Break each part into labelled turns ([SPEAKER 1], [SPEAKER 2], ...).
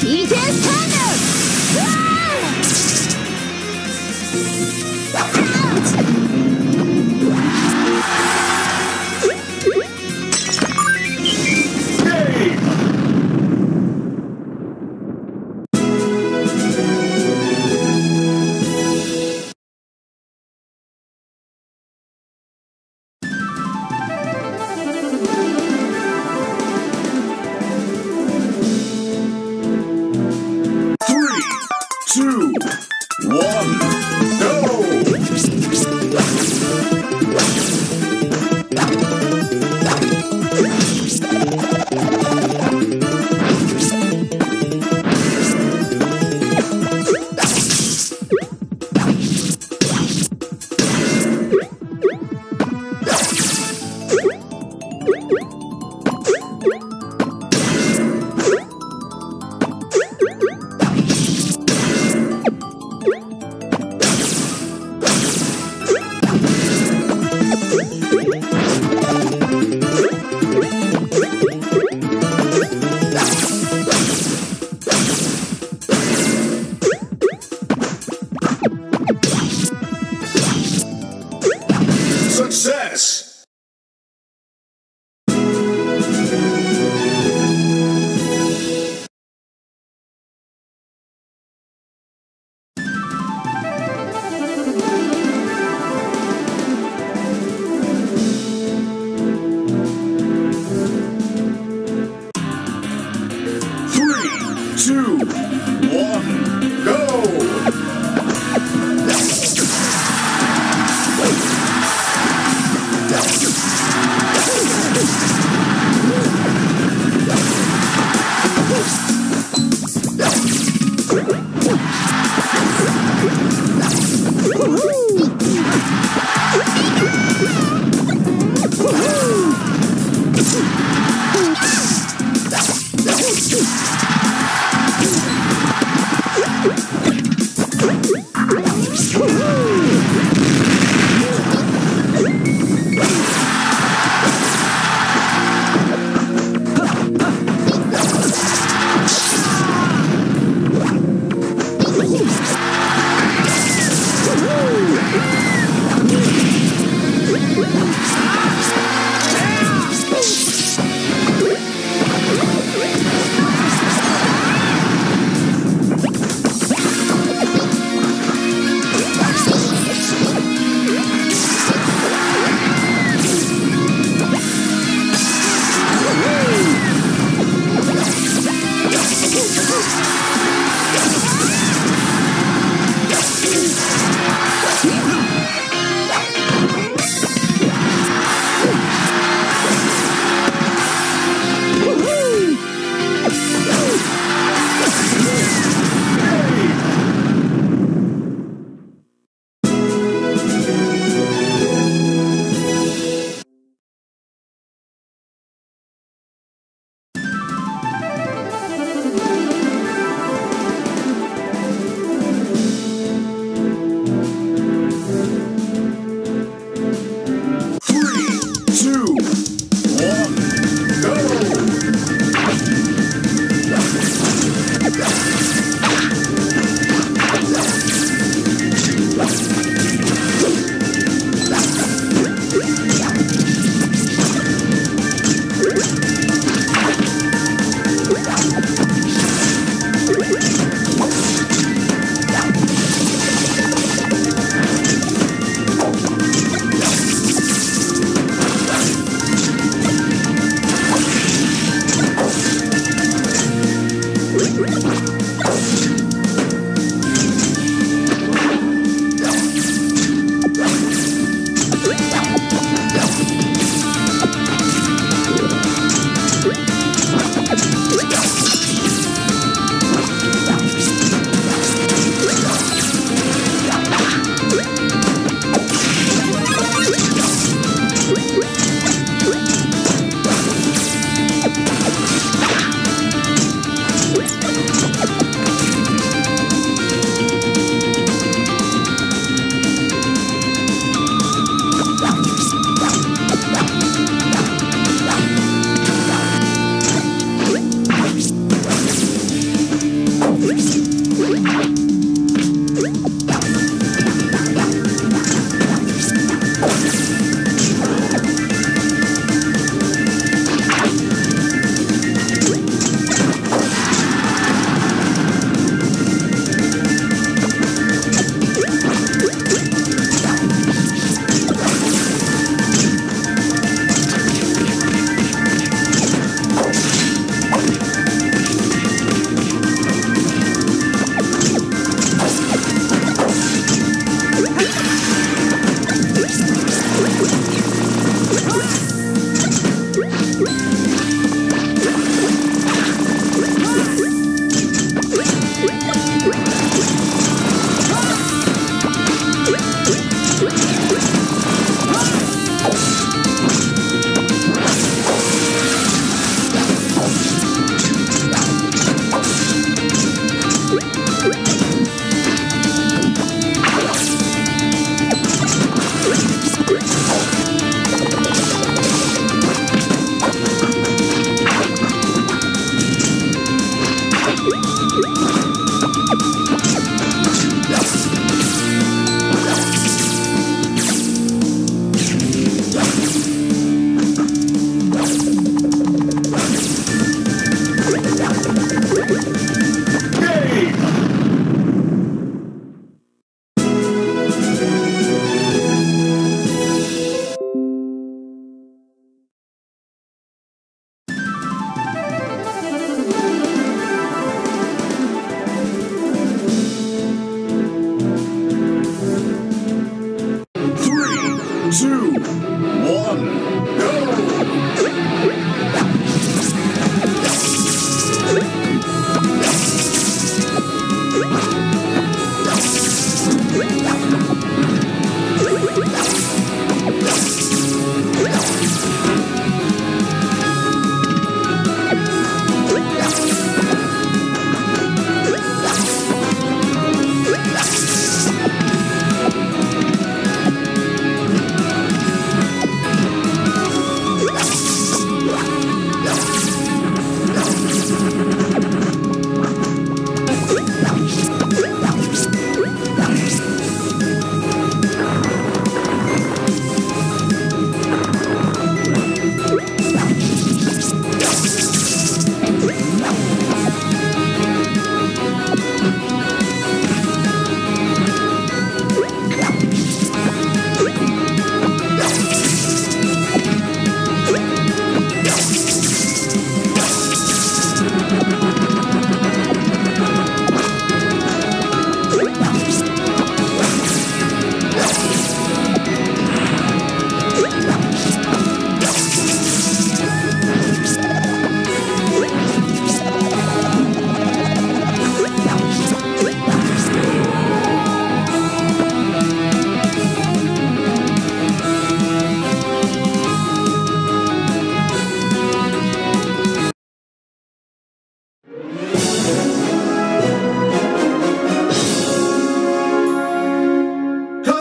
[SPEAKER 1] 聞いてスタード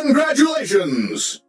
[SPEAKER 1] Congratulations!